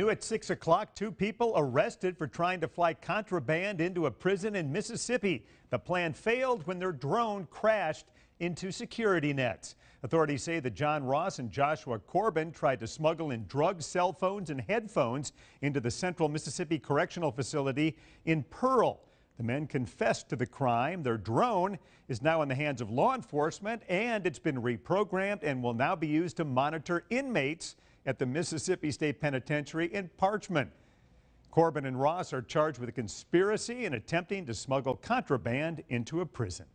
New at 6 o'clock, two people arrested for trying to fly contraband into a prison in Mississippi. The plan failed when their drone crashed into security nets. Authorities say that John Ross and Joshua Corbin tried to smuggle in drugs, cell phones, and headphones into the Central Mississippi Correctional Facility in Pearl. The men confessed to the crime. Their drone is now in the hands of law enforcement and it's been reprogrammed and will now be used to monitor inmates at the Mississippi State Penitentiary in Parchman. Corbin and Ross are charged with a conspiracy and attempting to smuggle contraband into a prison.